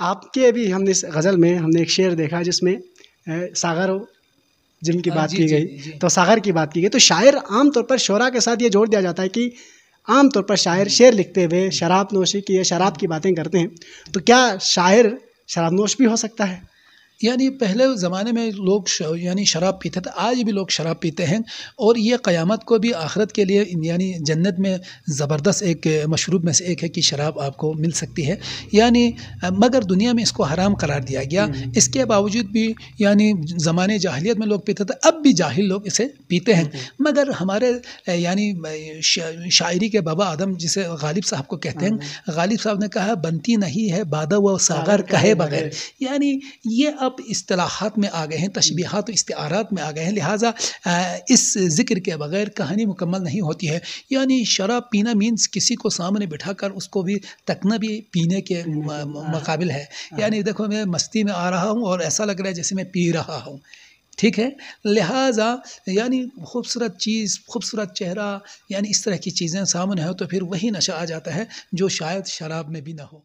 आपके अभी हमने इस गज़ल में हमने एक शेर देखा जिसमें सागर जिम की बात की गई तो सागर की बात की गई तो शायर आमतौर पर शोरा के साथ ये जोड़ दिया जाता है कि आम तौर पर शायर शेर लिखते हुए शराब नोशी की या शराब की बातें करते हैं तो क्या शायर शराब नोश भी हो सकता है? यानी पहले ज़माने में लोग यानी शराब पीते थे आज भी लोग शराब पीते हैं और ये क़यामत को भी आखरत के लिए यानी जन्नत में ज़बरदस्त एक मशरूब में से एक है कि शराब आपको मिल सकती है। यानी मगर दुनिया में इसको हराम करार दिया गया। इसके बावजूद भी यानी ज़माने जाहलीत में लोग पीते थे अब भी जाहिल लोग इसे पीते हैं। मगर हमारे यानी शायरी के बाबा आदम जिसे गालिब साहब को कहते हैं गालिब साहब ने कहा बनती नहीं है बादा व सागर कहे बगैर। यानी ये अब इस्तलाहात में आ गए हैं तशबीहात इस्तारात में आ गए हैं। लिहाजा इस ज़िक्र के बगैर कहानी मुकम्मल नहीं होती है। यानी शराब पीना मीन्स किसी को सामने बिठा कर उसको भी तकना भी पीने के म- मुकाबिल है। यानी देखो मैं मस्ती में आ रहा हूँ और ऐसा लग रहा है जैसे मैं पी रहा हूँ। ठीक है? लिहाजा यानी खूबसूरत चीज़ खूबसूरत चेहरा यानी इस तरह की चीज़ें सामने हो तो फिर वही नशा आ जाता है जो शायद शराब में भी ना हो।